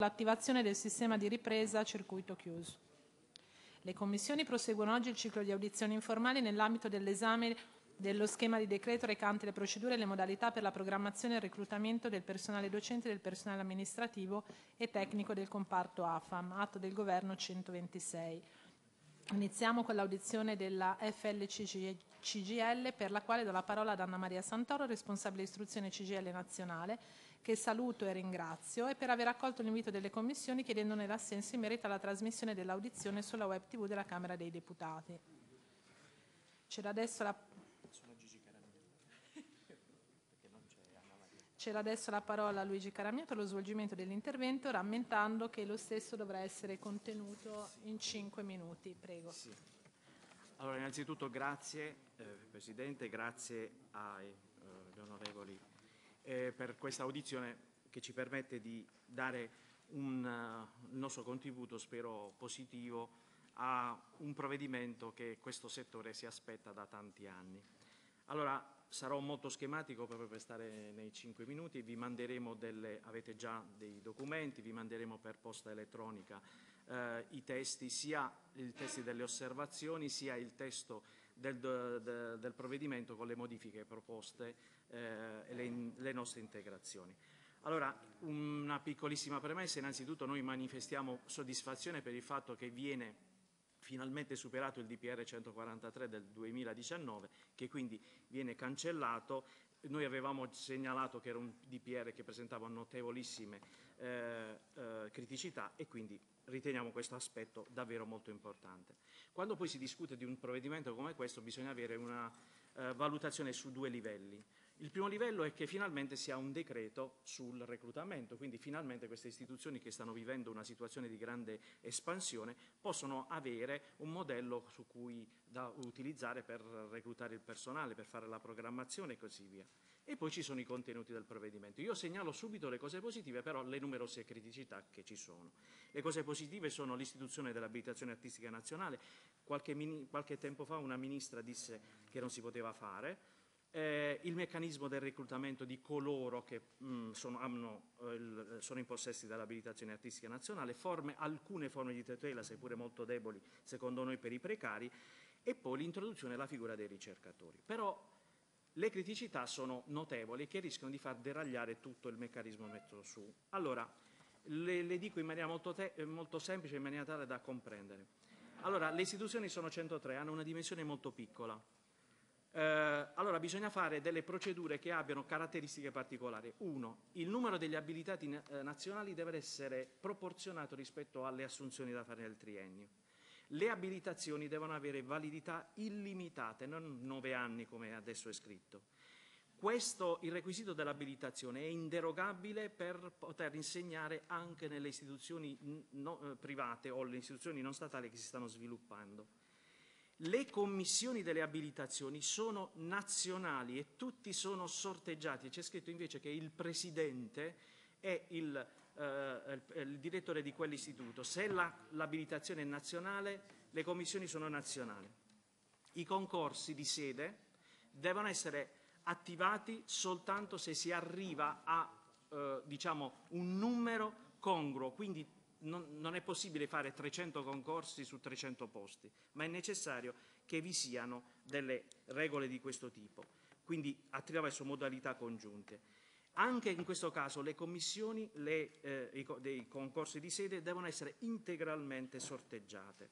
l'attivazione del sistema di ripresa a circuito chiuso. Le commissioni proseguono oggi il ciclo di audizioni informali nell'ambito dell'esame dello schema di decreto recante le procedure e le modalità per la programmazione e il reclutamento del personale docente e del personale amministrativo e tecnico del comparto AFAM, atto del Governo 126. Iniziamo con l'audizione della FLCGL per la quale do la parola ad Anna Maria Santoro, responsabile istruzione CGL nazionale, che saluto e ringrazio e per aver accolto l'invito delle commissioni chiedendone l'assenso in merito alla trasmissione dell'audizione sulla web tv della Camera dei Deputati. C'era adesso la C'era adesso la parola a Luigi Caramia per lo svolgimento dell'intervento, rammentando che lo stesso dovrà essere contenuto in cinque minuti. Prego. Sì. Allora, innanzitutto grazie eh, Presidente, grazie agli eh, onorevoli eh, per questa audizione che ci permette di dare un, uh, il nostro contributo, spero positivo, a un provvedimento che questo settore si aspetta da tanti anni. Allora, sarò molto schematico proprio per stare nei cinque minuti, vi manderemo delle, avete già dei documenti, vi manderemo per posta elettronica eh, i testi, sia i testi delle osservazioni sia il testo del, del, del provvedimento con le modifiche proposte le, le nostre integrazioni. Allora, una piccolissima premessa, innanzitutto noi manifestiamo soddisfazione per il fatto che viene finalmente superato il DPR 143 del 2019 che quindi viene cancellato. Noi avevamo segnalato che era un DPR che presentava notevolissime eh, eh, criticità e quindi riteniamo questo aspetto davvero molto importante. Quando poi si discute di un provvedimento come questo bisogna avere una eh, valutazione su due livelli. Il primo livello è che finalmente si ha un decreto sul reclutamento, quindi finalmente queste istituzioni che stanno vivendo una situazione di grande espansione possono avere un modello su cui da utilizzare per reclutare il personale, per fare la programmazione e così via. E poi ci sono i contenuti del provvedimento. Io segnalo subito le cose positive, però le numerose criticità che ci sono. Le cose positive sono l'istituzione dell'abilitazione artistica nazionale. Qualche, qualche tempo fa una ministra disse che non si poteva fare, eh, il meccanismo del reclutamento di coloro che mh, mm, sono, hanno, eh, il, sono, in possesso dell'abilitazione artistica nazionale, forme, alcune forme di tutela, seppure molto deboli secondo noi per i precari, e poi l'introduzione della figura dei ricercatori. Però le criticità sono notevoli che rischiano di far deragliare tutto il meccanismo messo su. Allora, le, le dico in maniera molto, te, molto semplice, in maniera tale da comprendere. Allora, le istituzioni sono 103, hanno una dimensione molto piccola, eh, allora bisogna fare delle procedure che abbiano caratteristiche particolari. Uno, il numero degli abilitati eh, nazionali deve essere proporzionato rispetto alle assunzioni da fare nel triennio. Le abilitazioni devono avere validità illimitate, non nove anni come adesso è scritto. Questo, il requisito dell'abilitazione è inderogabile per poter insegnare anche nelle istituzioni no, eh, private o le istituzioni non statali che si stanno sviluppando. Le commissioni delle abilitazioni sono nazionali e tutti sono sorteggiati. C'è scritto invece che il presidente è il, eh, il direttore di quell'istituto. Se la, l'abilitazione è nazionale, le commissioni sono nazionali. I concorsi di sede devono essere attivati soltanto se si arriva a eh, diciamo, un numero congruo, quindi non, non, è possibile fare 300 concorsi su 300 posti, ma è necessario che vi siano delle regole di questo tipo, quindi attraverso modalità congiunte. Anche in questo caso le commissioni le, eh, dei concorsi di sede devono essere integralmente sorteggiate.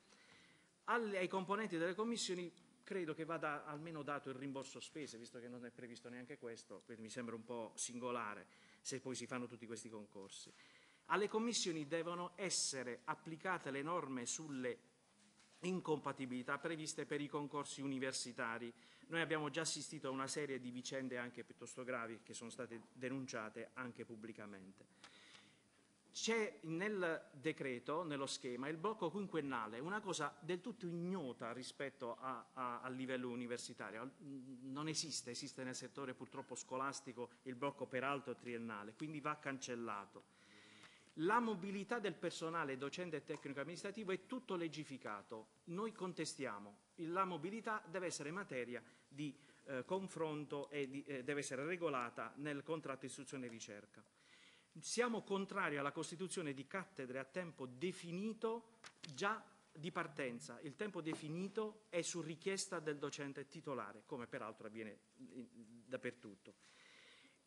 Alle, ai componenti delle commissioni credo che vada almeno dato il rimborso spese, visto che non è previsto neanche questo, quindi mi sembra un po' singolare se poi si fanno tutti questi concorsi. Alle commissioni devono essere applicate le norme sulle incompatibilità previste per i concorsi universitari. Noi abbiamo già assistito a una serie di vicende anche piuttosto gravi che sono state denunciate anche pubblicamente. C'è nel decreto, nello schema, il blocco quinquennale, una cosa del tutto ignota rispetto a, a, al livello universitario. Non esiste, esiste nel settore purtroppo scolastico il blocco peraltro triennale, quindi va cancellato. La mobilità del personale docente e tecnico amministrativo è tutto legificato. Noi contestiamo. La mobilità deve essere materia di eh, confronto e di, eh, deve essere regolata nel contratto istruzione e ricerca. siamo contrari alla costituzione di cattedre a tempo definito già di partenza. Il tempo definito è su richiesta del docente titolare, come peraltro avviene dappertutto.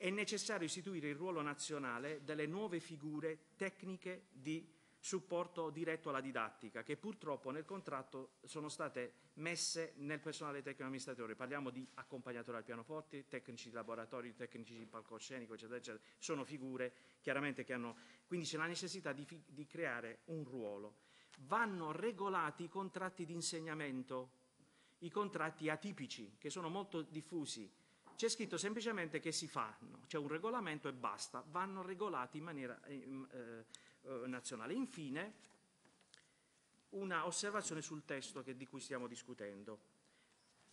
È necessario istituire il ruolo nazionale delle nuove figure tecniche di supporto diretto alla didattica, che purtroppo nel contratto sono state messe nel personale tecnico amministratore. Parliamo di accompagnatori al pianoforte, tecnici di laboratorio, tecnici di palcoscenico, eccetera, eccetera. Sono figure chiaramente che hanno... Quindi c'è la necessità di, di creare un ruolo. Vanno regolati i contratti di insegnamento, i contratti atipici, che sono molto diffusi. C'è scritto semplicemente che si fanno, c'è un regolamento e basta, vanno regolati in maniera eh, eh, nazionale. Infine, una osservazione sul testo che, di cui stiamo discutendo.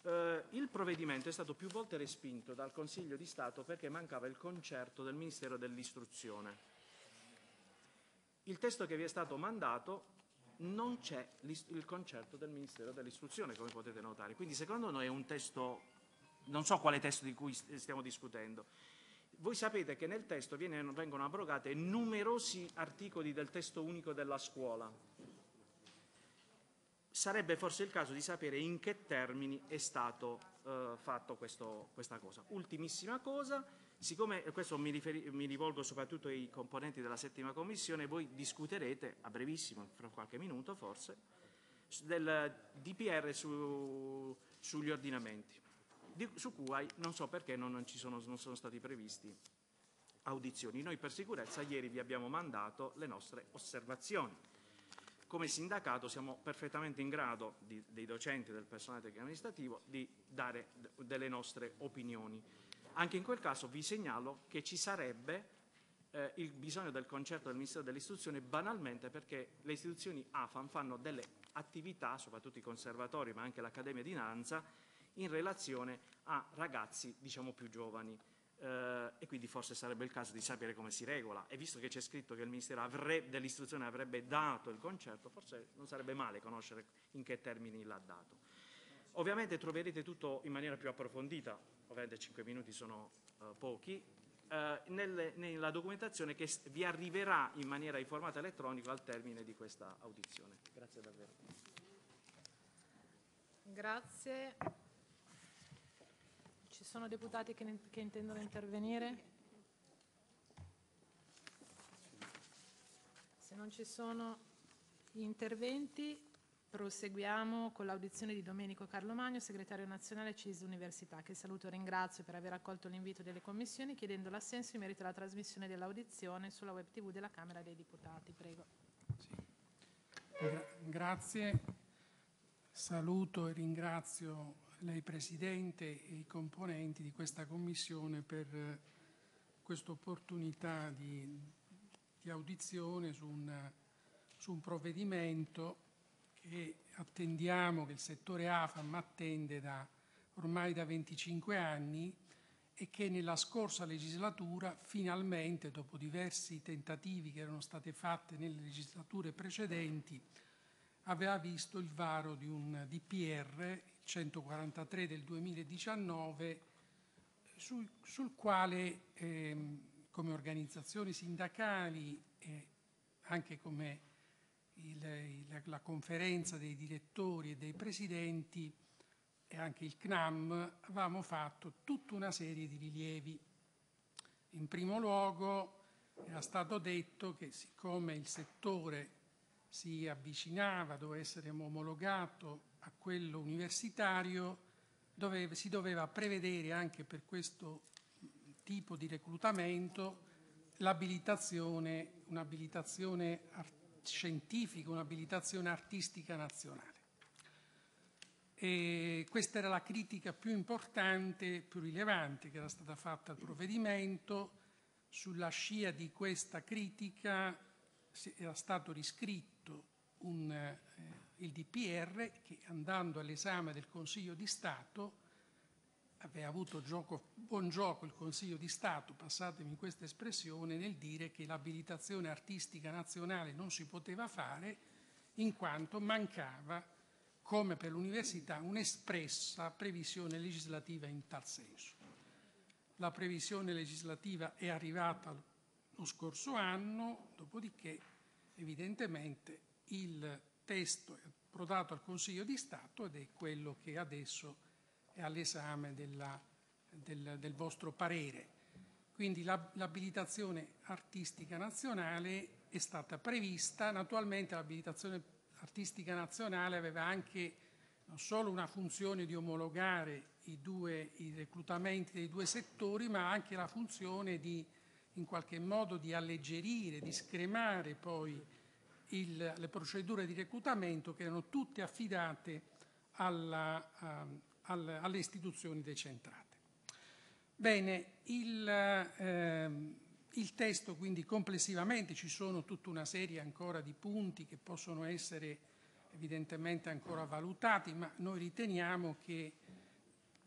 Eh, il provvedimento è stato più volte respinto dal Consiglio di Stato perché mancava il concerto del Ministero dell'Istruzione. Il testo che vi è stato mandato non c'è il concerto del Ministero dell'Istruzione, come potete notare. Quindi secondo noi è un testo, non so quale testo di cui stiamo discutendo, voi sapete che nel testo viene, vengono abrogate numerosi articoli del testo unico della scuola. Sarebbe forse il caso di sapere in che termini è stato eh, fatto questo, questa cosa. Ultimissima cosa, siccome questo mi, riferi, mi, rivolgo soprattutto ai componenti della settima commissione, voi discuterete a brevissimo, fra qualche minuto forse, del DPR su, sugli ordinamenti di, su cui non so perché non, non, sono, non sono stati previsti audizioni. Noi per sicurezza ieri vi abbiamo mandato le nostre osservazioni. Come sindacato siamo perfettamente in grado, di, dei docenti e del personale tecnico amministrativo, di dare delle nostre opinioni. Anche in quel caso vi segnalo che ci sarebbe eh, il bisogno del concerto del Ministero dell'Istruzione banalmente perché le istituzioni AFAM fanno delle attività, soprattutto i conservatori ma anche l'Accademia di Nanza, in relazione a ragazzi diciamo più giovani. Eh, e quindi forse sarebbe il caso di sapere come si regola e visto che c'è scritto che il Ministero dell'Istruzione avrebbe dato il concerto, forse non sarebbe male conoscere in che termini l'ha dato. Ovviamente troverete tutto in maniera più approfondita, ovviamente 5 minuti sono eh, pochi, eh, nelle, nella documentazione che vi arriverà in maniera in formato elettronico al termine di questa audizione. Grazie davvero. Grazie sono deputati che, che intendono intervenire? Se non ci sono interventi, proseguiamo con l'audizione di Domenico Carlo Magno, segretario nazionale CIS Università, che saluto e ringrazio per aver accolto l'invito delle commissioni, chiedendo l'assenso in merito alla trasmissione dell'audizione sulla web TV della Camera dei Deputati. Prego. Sì. Gra grazie. Saluto e ringrazio lei Presidente e i componenti di questa Commissione per eh, questa opportunità di, di, audizione su un, su un, provvedimento che attendiamo, che il settore AFAM attende da, ormai da 25 anni e che nella scorsa legislatura finalmente, dopo diversi tentativi che erano stati fatti nelle legislature precedenti, aveva visto il varo di un DPR, 143 del 2019, sul, sul quale ehm, come organizzazioni sindacali e anche come il, il, la conferenza dei direttori e dei presidenti e anche il CNAM avevamo fatto tutta una serie di rilievi. In primo luogo era stato detto che siccome il settore si avvicinava, doveva essere omologato a quello universitario, dove si doveva prevedere anche per questo tipo di reclutamento l'abilitazione, un'abilitazione scientifica, un'abilitazione artistica nazionale. E questa era la critica più importante, più rilevante che era stata fatta al provvedimento. Sulla scia di questa critica era stato riscritto un, eh, il DPR che andando all'esame del Consiglio di Stato aveva avuto gioco, buon gioco il Consiglio di Stato, passatemi questa espressione, nel dire che l'abilitazione artistica nazionale non si poteva fare in quanto mancava, come per l'università, un'espressa previsione legislativa in tal senso. La previsione legislativa è arrivata lo scorso anno, dopodiché evidentemente il testo approdato al Consiglio di Stato ed è quello che adesso è all'esame del, del, vostro parere. Quindi l'abilitazione artistica nazionale è stata prevista, naturalmente l'abilitazione artistica nazionale aveva anche non solo una funzione di omologare i, due, i reclutamenti dei due settori, ma anche la funzione di in qualche modo di alleggerire, di scremare poi il, le procedure di reclutamento che erano tutte affidate alla, uh, al, alle istituzioni decentrate. Bene, il, eh, il testo quindi complessivamente ci sono tutta una serie ancora di punti che possono essere evidentemente ancora valutati, ma noi riteniamo che,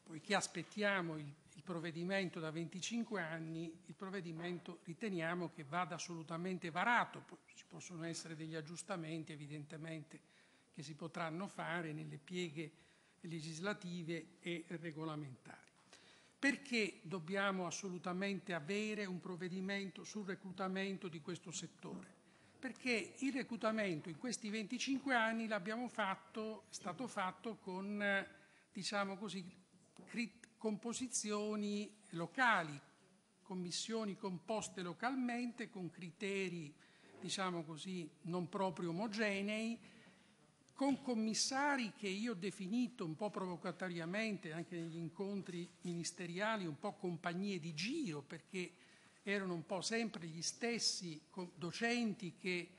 poiché aspettiamo il provvedimento da 25 anni, il provvedimento riteniamo che vada assolutamente varato, ci possono essere degli aggiustamenti evidentemente che si potranno fare nelle pieghe legislative e regolamentari. Perché dobbiamo assolutamente avere un provvedimento sul reclutamento di questo settore? Perché il reclutamento in questi 25 anni l'abbiamo fatto, è stato fatto con, diciamo così, composizioni locali, commissioni composte localmente con criteri, diciamo così, non proprio omogenei, con commissari che io ho definito un po' provocatoriamente anche negli incontri ministeriali, un po' compagnie di giro, perché erano un po' sempre gli stessi docenti che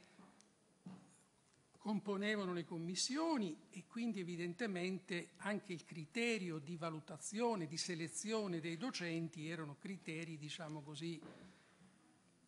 componevano le commissioni e quindi evidentemente anche il criterio di valutazione, di selezione dei docenti erano criteri, diciamo così,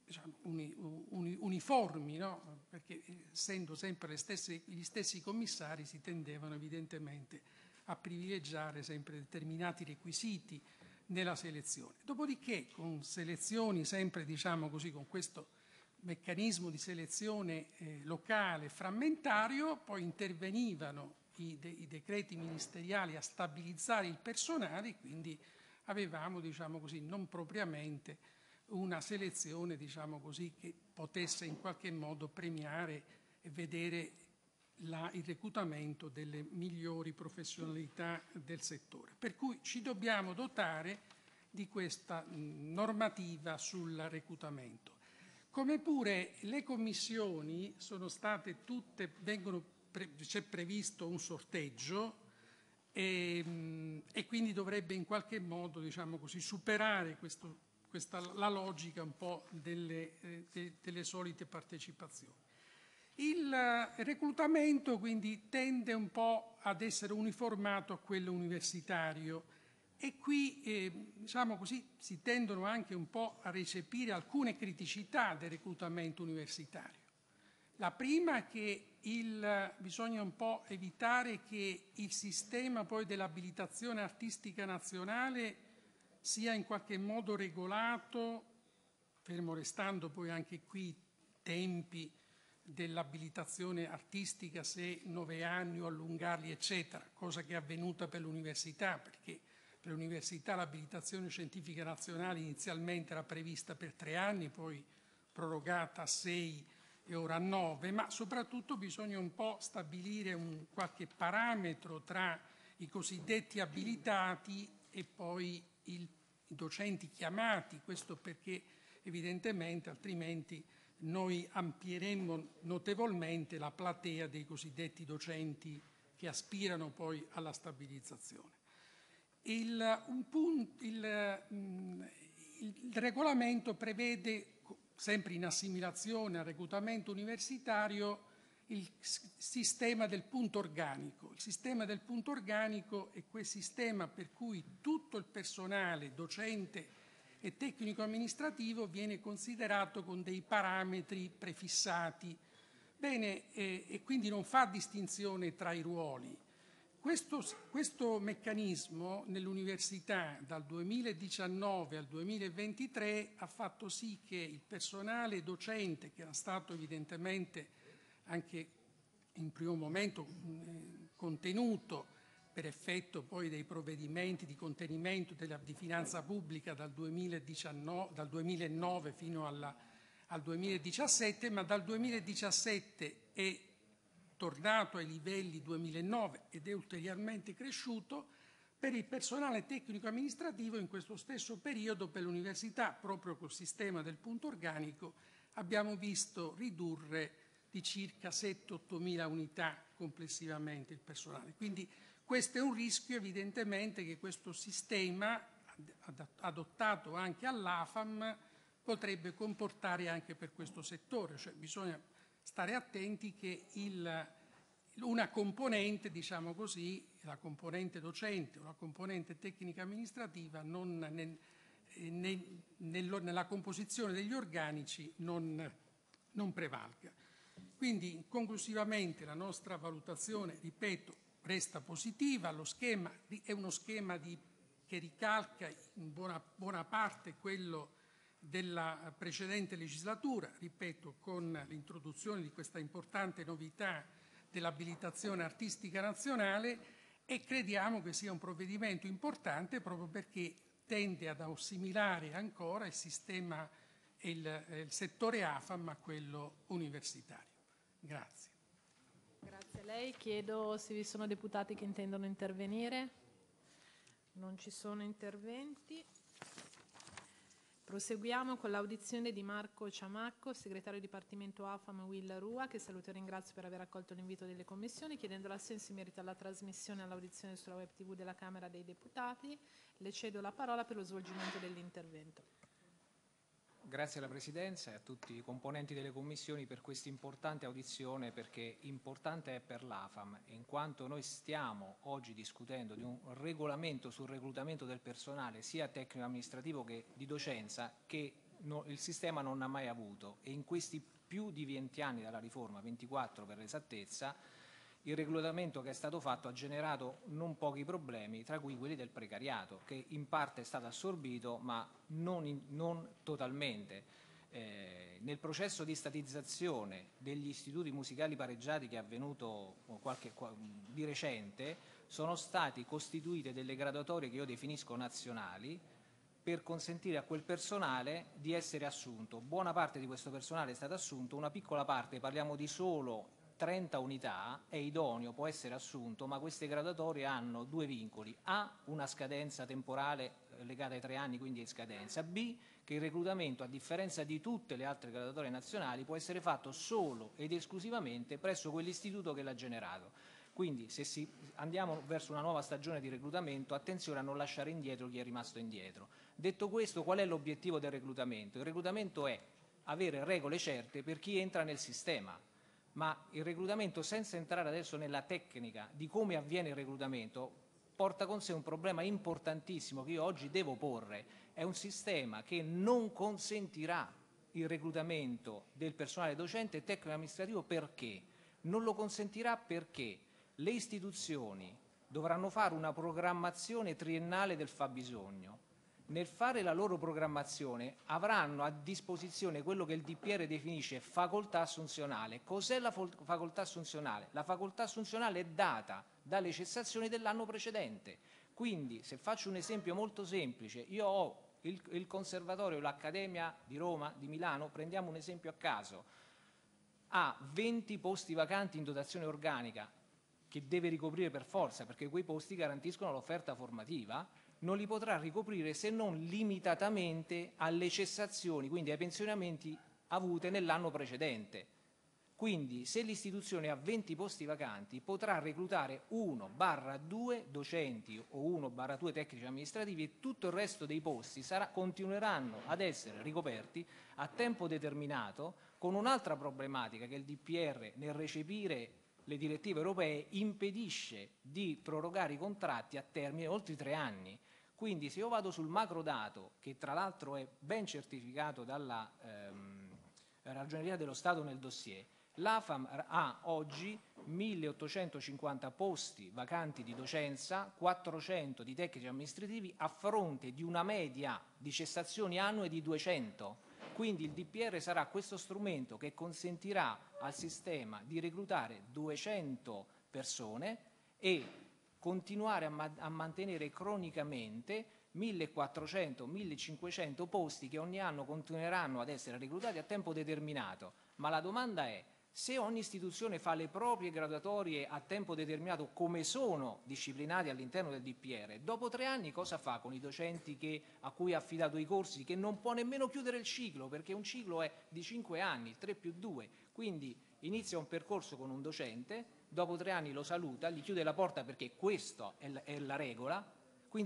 diciamo, uni, uni, uniformi, no? perché essendo sempre stesse, gli stessi commissari si tendevano evidentemente a privilegiare sempre determinati requisiti nella selezione. Dopodiché con selezioni sempre diciamo così, con questo meccanismo di selezione eh, locale frammentario, poi intervenivano i, de- i, decreti ministeriali a stabilizzare il personale, quindi avevamo diciamo così, non propriamente una selezione diciamo così, che potesse in qualche modo premiare e vedere la, il reclutamento delle migliori professionalità del settore. Per cui ci dobbiamo dotare di questa mh, normativa sul reclutamento. Come pure le commissioni sono state tutte, vengono, c'è previsto un sorteggio e, e, quindi dovrebbe in qualche modo diciamo così, superare questo, questa, la logica un po' delle, eh, de, delle solite partecipazioni. Il reclutamento quindi tende un po' ad essere uniformato a quello universitario e qui eh, diciamo così, si tendono anche un po' a recepire alcune criticità del reclutamento universitario. La prima è che il, bisogna un po' evitare che il sistema poi dell'abilitazione artistica nazionale sia in qualche modo regolato, fermo restando poi anche qui tempi dell'abilitazione artistica, se nove anni o allungarli, eccetera, cosa che è avvenuta per l'università, perché per l'università l'abilitazione scientifica nazionale inizialmente era prevista per tre anni, poi prorogata a sei e ora a nove, ma soprattutto bisogna un po' stabilire un qualche parametro tra i cosiddetti abilitati e poi il, i docenti chiamati, questo perché evidentemente altrimenti noi ampieremmo notevolmente la platea dei cosiddetti docenti che aspirano poi alla stabilizzazione. Il, punto, il, mm, il, regolamento prevede, sempre in assimilazione al reclutamento universitario, il sistema del punto organico. Il sistema del punto organico è quel sistema per cui tutto il personale docente e tecnico-amministrativo viene considerato con dei parametri prefissati. Bene, eh, e quindi non fa distinzione tra i ruoli. Questo, questo, meccanismo nell'università dal 2019 al 2023 ha fatto sì che il personale docente, che era stato evidentemente anche in primo momento eh, contenuto per effetto poi dei provvedimenti di contenimento della, di finanza pubblica dal, 2019, dal 2009 fino alla, al 2017, ma dal 2017 è tornato ai livelli 2009 ed è ulteriormente cresciuto per il personale tecnico amministrativo in questo stesso periodo per l'università, proprio col sistema del punto organico, abbiamo visto ridurre di circa 7-8 mila unità complessivamente il personale. Quindi questo è un rischio evidentemente che questo sistema adottato anche all'AFAM potrebbe comportare anche per questo settore, cioè bisogna stare attenti che il, una componente, diciamo così, la componente docente o la componente tecnica amministrativa non, nel, nel, nella composizione degli organici non, non prevalga. Quindi conclusivamente la nostra valutazione, ripeto, resta positiva, lo schema è uno schema di, che ricalca in buona, buona parte quello della precedente legislatura, ripeto, con l'introduzione di questa importante novità dell'abilitazione artistica nazionale e crediamo che sia un provvedimento importante proprio perché tende ad assimilare ancora il sistema il, il settore AFAM a quello universitario. Grazie. Grazie a lei. Chiedo se vi sono deputati che intendono intervenire. Non ci sono interventi. Proseguiamo con l'audizione di Marco Ciamacco, segretario Dipartimento AFAM Will Rua, che saluto e ringrazio per aver accolto l'invito delle commissioni, chiedendo l'assenso in merito alla trasmissione all'audizione sulla web TV della Camera dei Deputati. Le cedo la parola per lo svolgimento dell'intervento. Grazie alla Presidenza e a tutti i componenti delle commissioni per questa importante audizione perché importante è per l'AFAM in quanto noi stiamo oggi discutendo di un regolamento sul reclutamento del personale sia tecnico-amministrativo che di docenza che no, il sistema non ha mai avuto. E in questi più di 20 anni dalla riforma, 24 per l'esattezza, il reclutamento che è stato fatto ha generato non pochi problemi, tra cui quelli del precariato, che in parte è stato assorbito ma non, in, non totalmente. Eh, nel processo di statizzazione degli istituti musicali pareggiati che è avvenuto qualche, di recente sono state costituite delle graduatorie che io definisco nazionali per consentire a quel personale di essere assunto. Buona parte di questo personale è stata assunto, una piccola parte, parliamo di solo 30 unità è idoneo, può essere assunto, ma queste graduatorie hanno due vincoli. A, una scadenza temporale eh, legata ai tre anni, quindi è scadenza. B, che il reclutamento, a differenza di tutte le altre graduatorie nazionali, può essere fatto solo ed esclusivamente presso quell'istituto che l'ha generato. Quindi se si, andiamo verso una nuova stagione di reclutamento, attenzione a non lasciare indietro chi è rimasto indietro. Detto questo, qual è l'obiettivo del reclutamento? Il reclutamento è avere regole certe per chi entra nel sistema, ma il reclutamento, senza entrare adesso nella tecnica di come avviene il reclutamento, porta con sé un problema importantissimo che io oggi devo porre. È un sistema che non consentirà il reclutamento del personale docente e tecnico amministrativo perché? Non lo consentirà perché le istituzioni dovranno fare una programmazione triennale del fabbisogno nel fare la loro programmazione avranno a disposizione quello che il DPR definisce facoltà assunzionale. Cos'è la facoltà assunzionale? La facoltà assunzionale è data dalle cessazioni dell'anno precedente. Quindi, se faccio un esempio molto semplice, io ho il, il Conservatorio, l'Accademia di Roma, di Milano, prendiamo un esempio a caso, ha 20 posti vacanti in dotazione organica che deve ricoprire per forza perché quei posti garantiscono l'offerta formativa, non li potrà ricoprire se non limitatamente alle cessazioni, quindi ai pensionamenti avute nell'anno precedente. Quindi se l'istituzione ha 20 posti vacanti potrà reclutare 1-2 docenti o 1-2 tecnici amministrativi e tutto il resto dei posti sarà, continueranno ad essere ricoperti a tempo determinato con un'altra problematica che il DPR nel recepire le direttive europee impedisce di prorogare i contratti a termine oltre tre anni. Quindi se io vado sul macro dato, che tra l'altro è ben certificato dalla ehm, Ragioneria dello Stato nel dossier, l'AFAM ha oggi 1850 posti vacanti di docenza, 400 di tecnici amministrativi a fronte di una media di cessazioni annue di 200. Quindi il DPR sarà questo strumento che consentirà al sistema di reclutare 200 persone e continuare a, ma- a mantenere cronicamente 1400-1500 posti che ogni anno continueranno ad essere reclutati a tempo determinato, ma la domanda è se ogni istituzione fa le proprie graduatorie a tempo determinato come sono disciplinati all'interno del DPR, dopo tre anni cosa fa con i docenti che, a cui ha affidato i corsi che non può nemmeno chiudere il ciclo perché un ciclo è di cinque anni, 3 più 2, quindi inizia un percorso con un docente, dopo tre anni lo saluta, gli chiude la porta perché questa è è la regola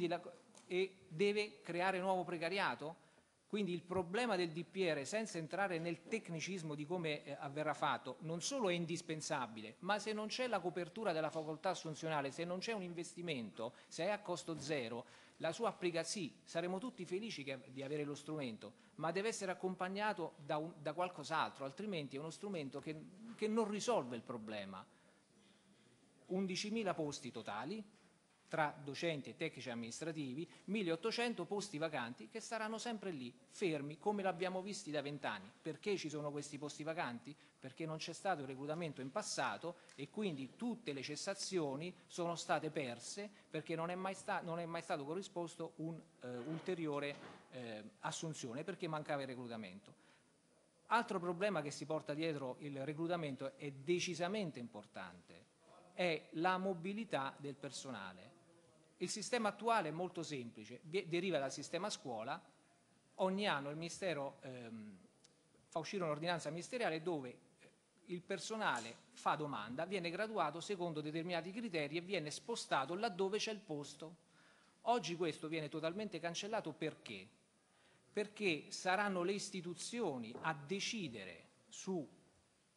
la, e deve creare nuovo precariato? Quindi il problema del DPR, senza entrare nel tecnicismo di come eh, avverrà fatto, non solo è indispensabile, ma se non c'è la copertura della facoltà assunzionale, se non c'è un investimento, se è a costo zero, la sua applicazione, sì, saremo tutti felici che, di avere lo strumento, ma deve essere accompagnato da, un, da qualcos'altro, altrimenti è uno strumento che, che non risolve il problema. 11.000 posti totali, tra docenti e tecnici amministrativi, 1800 posti vacanti che saranno sempre lì, fermi, come l'abbiamo visti da vent'anni. Perché ci sono questi posti vacanti? Perché non c'è stato il reclutamento in passato e quindi tutte le cessazioni sono state perse perché non è mai, sta non è mai stato corrisposto un'ulteriore eh, eh, assunzione perché mancava il reclutamento. Altro problema che si porta dietro il reclutamento è decisamente importante, è la mobilità del personale. Il sistema attuale è molto semplice, deriva dal sistema scuola, ogni anno il Ministero ehm, fa uscire un'ordinanza ministeriale dove eh, il personale fa domanda, viene graduato secondo determinati criteri e viene spostato laddove c'è il posto. Oggi questo viene totalmente cancellato perché? Perché saranno le istituzioni a decidere su,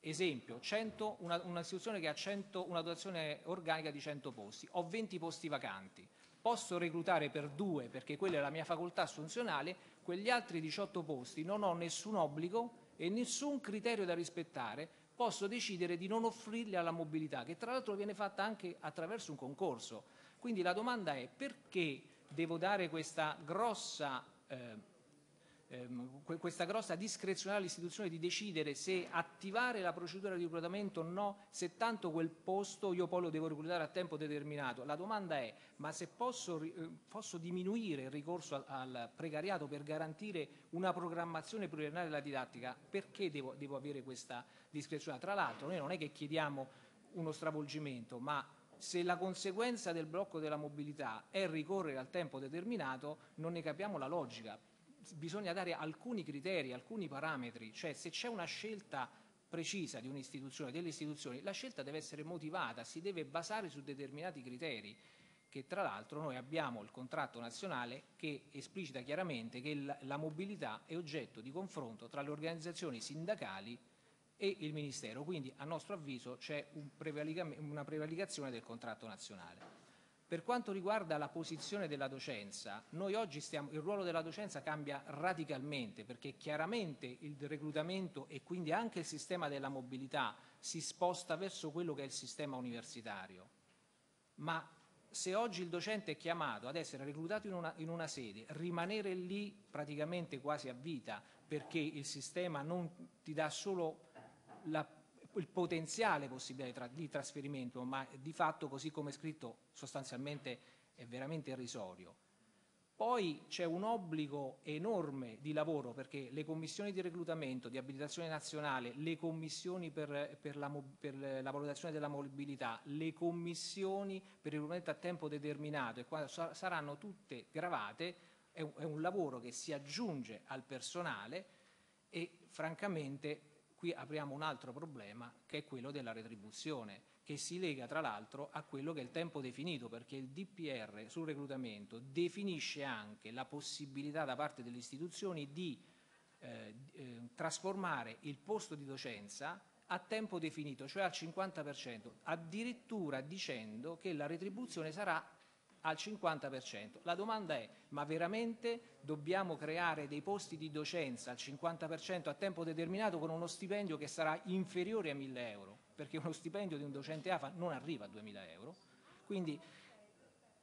esempio, 100, una, un'istituzione che ha 100, una dotazione organica di 100 posti, ho 20 posti vacanti, posso reclutare per due perché quella è la mia facoltà assunzionale, quegli altri 18 posti non ho nessun obbligo e nessun criterio da rispettare, posso decidere di non offrirli alla mobilità, che tra l'altro viene fatta anche attraverso un concorso. Quindi la domanda è perché devo dare questa grossa eh, ehm, questa grossa discrezionale istituzione di decidere se attivare la procedura di reclutamento o no, se tanto quel posto io poi lo devo reclutare a tempo determinato. La domanda è, ma se posso, eh, posso diminuire il ricorso al, al, precariato per garantire una programmazione pluriennale della didattica, perché devo, devo avere questa discrezionalità? Tra l'altro noi non è che chiediamo uno stravolgimento, ma se la conseguenza del blocco della mobilità è ricorrere al tempo determinato, non ne capiamo la logica bisogna dare alcuni criteri, alcuni parametri, cioè se c'è una scelta precisa di un'istituzione, delle istituzioni, la scelta deve essere motivata, si deve basare su determinati criteri che tra l'altro noi abbiamo il contratto nazionale che esplicita chiaramente che la mobilità è oggetto di confronto tra le organizzazioni sindacali e il Ministero, quindi a nostro avviso c'è un una prevalicazione del contratto nazionale. Per quanto riguarda la posizione della docenza, noi oggi stiamo, il ruolo della docenza cambia radicalmente perché chiaramente il reclutamento e quindi anche il sistema della mobilità si sposta verso quello che è il sistema universitario. Ma se oggi il docente è chiamato ad essere reclutato in una, in una sede, rimanere lì praticamente quasi a vita perché il sistema non ti dà solo la il potenziale possibile di trasferimento, ma di fatto, così come è scritto, sostanzialmente è veramente irrisorio. Poi c'è un obbligo enorme di lavoro perché le commissioni di reclutamento, di abilitazione nazionale, le commissioni per, per, la, per la, valutazione della mobilità, le commissioni per il reclutamento a tempo determinato e qua saranno tutte gravate, è un, è un lavoro che si aggiunge al personale e francamente qui apriamo un altro problema che è quello della retribuzione, che si lega tra l'altro a quello che è il tempo definito, perché il DPR sul reclutamento definisce anche la possibilità da parte delle istituzioni di eh, eh, trasformare il posto di docenza a tempo definito, cioè al 50%, addirittura dicendo che la retribuzione sarà al 50%. La domanda è, ma veramente dobbiamo creare dei posti di docenza al 50% a tempo determinato con uno stipendio che sarà inferiore a 1.000 euro? Perché uno stipendio di un docente AFA non arriva a 2.000 euro. Quindi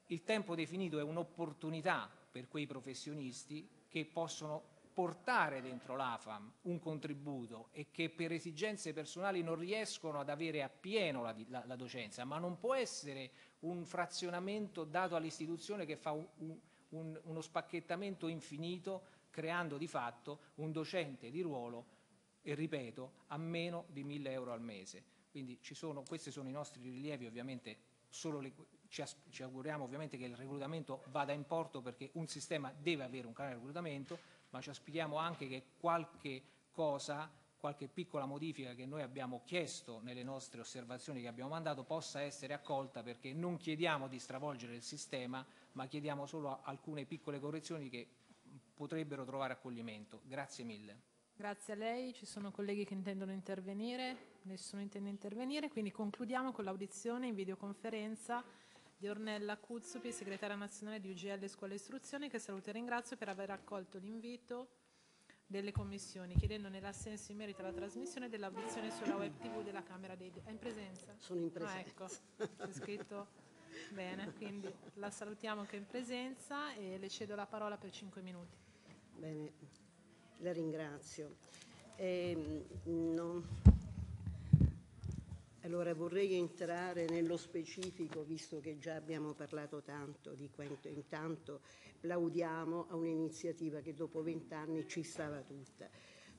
il tempo definito è un'opportunità per quei professionisti che possono portare dentro l'AFAM un contributo e che per esigenze personali non riescono ad avere appieno la, la, la docenza, ma non può essere un frazionamento dato all'istituzione che fa un, un, un, uno spacchettamento infinito creando di fatto un docente di ruolo e ripeto a meno di 1000 euro al mese. Quindi sono, questi sono i nostri rilievi, ovviamente le, ci, ci, auguriamo ovviamente che il reclutamento vada in porto perché un sistema deve avere un canale di reclutamento, ma ci aspettiamo anche che qualche cosa qualche piccola modifica che noi abbiamo chiesto nelle nostre osservazioni che abbiamo mandato possa essere accolta perché non chiediamo di stravolgere il sistema ma chiediamo solo alcune piccole correzioni che potrebbero trovare accoglimento. Grazie mille. Grazie a lei, ci sono colleghi che intendono intervenire, nessuno intende intervenire, quindi concludiamo con l'audizione in videoconferenza di Ornella Cuzzupi, segretaria nazionale di UGL Scuola Istruzione, che saluto e ringrazio per aver accolto l'invito delle commissioni, chiedendone l'assenso in merito alla trasmissione dell'audizione sulla web tv della Camera dei... È in presenza? Sono in presenza. Ah, ecco, c'è scritto bene, quindi la salutiamo che è in presenza e le cedo la parola per 5 minuti. Bene, la ringrazio. Eh, no. Allora vorrei entrare nello specifico, visto che già abbiamo parlato tanto di quanto intanto plaudiamo a un'iniziativa che dopo vent'anni ci stava tutta.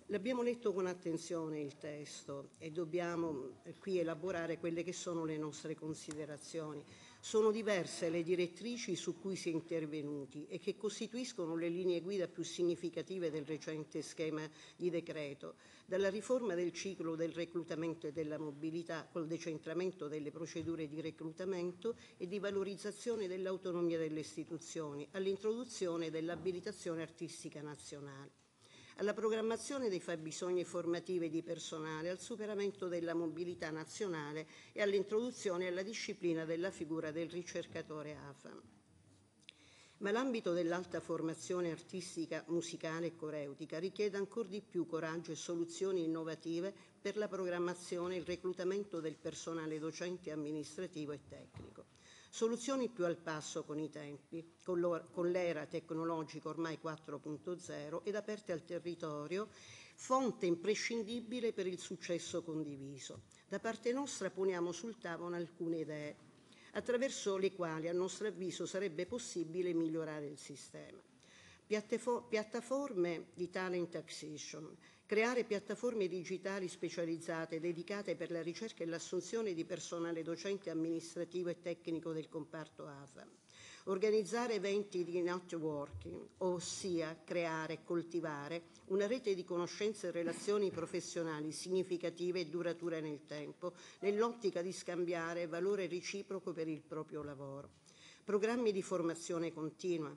L'abbiamo letto con attenzione il testo e dobbiamo eh, qui elaborare quelle che sono le nostre considerazioni. Sono diverse le direttrici su cui si è intervenuti e che costituiscono le linee guida più significative del recente schema di decreto, dalla riforma del ciclo del reclutamento e della mobilità col decentramento delle procedure di reclutamento e di valorizzazione dell'autonomia delle istituzioni, all'introduzione dell'abilitazione artistica nazionale alla programmazione dei fabbisogni formativi di personale, al superamento della mobilità nazionale e all'introduzione alla disciplina della figura del ricercatore AFAM. Ma l'ambito dell'alta formazione artistica, musicale e coreutica richiede ancora di più coraggio e soluzioni innovative per la programmazione e il reclutamento del personale docente, amministrativo e tecnico soluzioni più al passo con i tempi, con l'era tecnologica ormai 4.0 ed aperte al territorio, fonte imprescindibile per il successo condiviso. Da parte nostra poniamo sul tavolo alcune idee, attraverso le quali a nostro avviso sarebbe possibile migliorare il sistema. Piattaforme di talent acquisition, creare piattaforme digitali specializzate dedicate per la ricerca e l'assunzione di personale docente amministrativo e tecnico del comparto AFA, organizzare eventi di networking, ossia creare e coltivare una rete di conoscenze e relazioni professionali significative e durature nel tempo, nell'ottica di scambiare valore reciproco per il proprio lavoro. Programmi di formazione continua,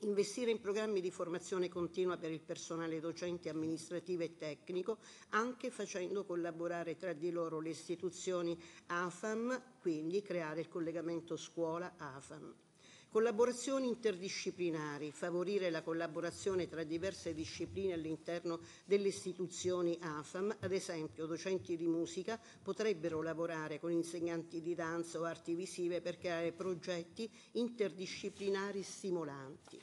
investire in programmi di formazione continua per il personale docente, amministrativo e tecnico, anche facendo collaborare tra di loro le istituzioni AFAM, quindi creare il collegamento scuola-AFAM. Collaborazioni interdisciplinari, favorire la collaborazione tra diverse discipline all'interno delle istituzioni AFAM, ad esempio docenti di musica potrebbero lavorare con insegnanti di danza o arti visive per creare progetti interdisciplinari stimolanti.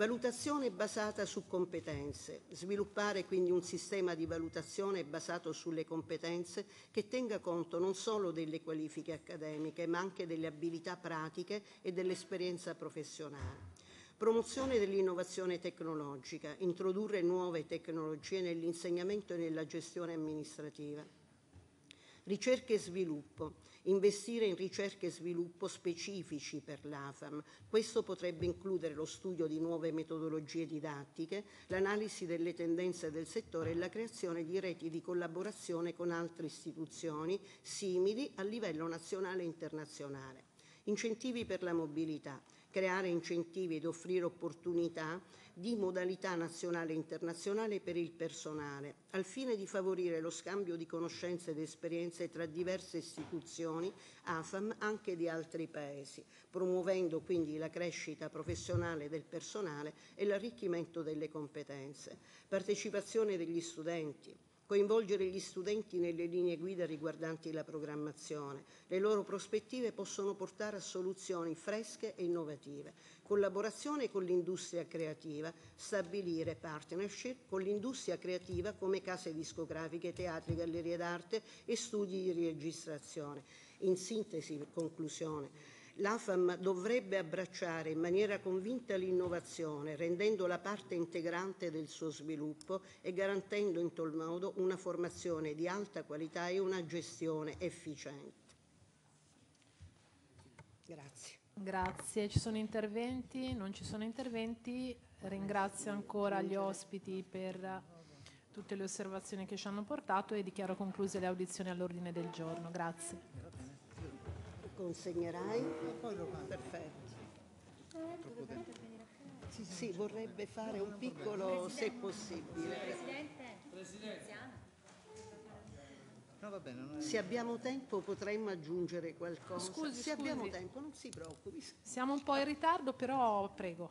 Valutazione basata su competenze, sviluppare quindi un sistema di valutazione basato sulle competenze che tenga conto non solo delle qualifiche accademiche ma anche delle abilità pratiche e dell'esperienza professionale. Promozione dell'innovazione tecnologica, introdurre nuove tecnologie nell'insegnamento e nella gestione amministrativa. Ricerca e sviluppo, investire in ricerca e sviluppo specifici per l'AFAM. Questo potrebbe includere lo studio di nuove metodologie didattiche, l'analisi delle tendenze del settore e la creazione di reti di collaborazione con altre istituzioni simili a livello nazionale e internazionale. Incentivi per la mobilità, creare incentivi ed offrire opportunità di modalità nazionale e internazionale per il personale, al fine di favorire lo scambio di conoscenze ed esperienze tra diverse istituzioni AFAM anche di altri paesi, promuovendo quindi la crescita professionale del personale e l'arricchimento delle competenze. Partecipazione degli studenti, coinvolgere gli studenti nelle linee guida riguardanti la programmazione. Le loro prospettive possono portare a soluzioni fresche e innovative. Collaborazione con l'industria creativa, stabilire partnership con l'industria creativa come case discografiche, teatri, gallerie d'arte e studi di registrazione. In sintesi, conclusione, L'AFAM dovrebbe abbracciare in maniera convinta l'innovazione, rendendola parte integrante del suo sviluppo e garantendo in tal modo una formazione di alta qualità e una gestione efficiente. Grazie. Grazie. Ci sono interventi? Non ci sono interventi. Ringrazio ancora gli ospiti per tutte le osservazioni che ci hanno portato e dichiaro concluse le audizioni all'ordine del giorno. Grazie. Consegnerai? Perfetto. Sì, sì, vorrebbe fare un piccolo, se possibile. No, va bene, non è- Se abbiamo tempo potremmo aggiungere qualcosa. Scusi, Se abbiamo scusi. tempo, non si preoccupi. Siamo un po' in ritardo, però prego.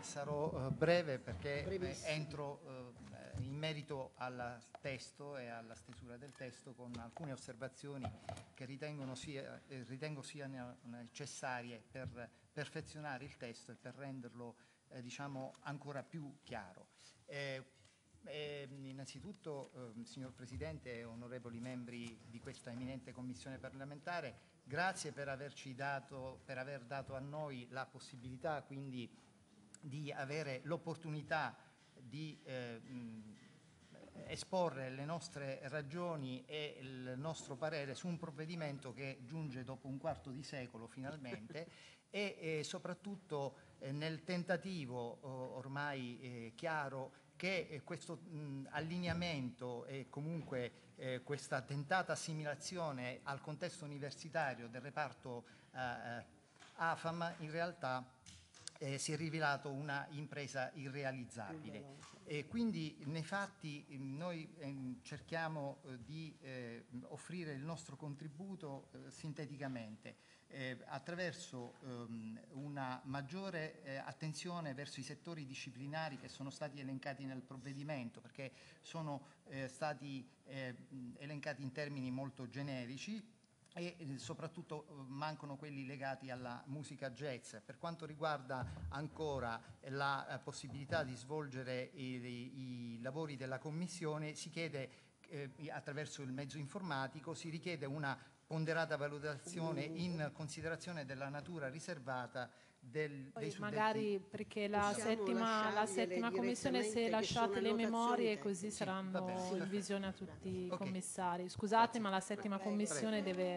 Sarò eh, breve perché eh, entro in merito al testo e alla stesura del testo con alcune osservazioni che sia- eh, ritengo siano necessarie per perfezionare il testo e per renderlo eh, diciamo, ancora più chiaro. Eh, eh, innanzitutto, eh, signor Presidente e onorevoli membri di questa eminente commissione parlamentare, grazie per averci dato, per aver dato a noi la possibilità quindi di avere l'opportunità di eh, mh, esporre le nostre ragioni e il nostro parere su un provvedimento che giunge dopo un quarto di secolo finalmente e soprattutto eh, nel tentativo ormai eh, chiaro che eh, questo allineamento e comunque questa tentata assimilazione al contesto universitario del reparto AFAM in realtà eh, si è rivelato una impresa irrealizzabile. E quindi nei fatti noi ehm, cerchiamo eh, di eh, offrire il nostro contributo eh, sinteticamente eh, attraverso ehm, una maggiore eh, attenzione verso i settori disciplinari che sono stati elencati nel provvedimento perché sono stati elencati in termini molto generici e eh, soprattutto eh, mancano quelli legati alla musica jazz. Per quanto riguarda ancora la eh, possibilità di svolgere i, i lavori della Commissione, si chiede eh, attraverso il mezzo informatico, si richiede una ponderata valutazione in considerazione della natura riservata del, Poi dei suddetti magari perché la Possiamo settima, la settima commissione, se lasciate le memorie così Sì, saranno in visione a tutti i Ok. commissari. Scusate, ma la settima Prego. commissione deve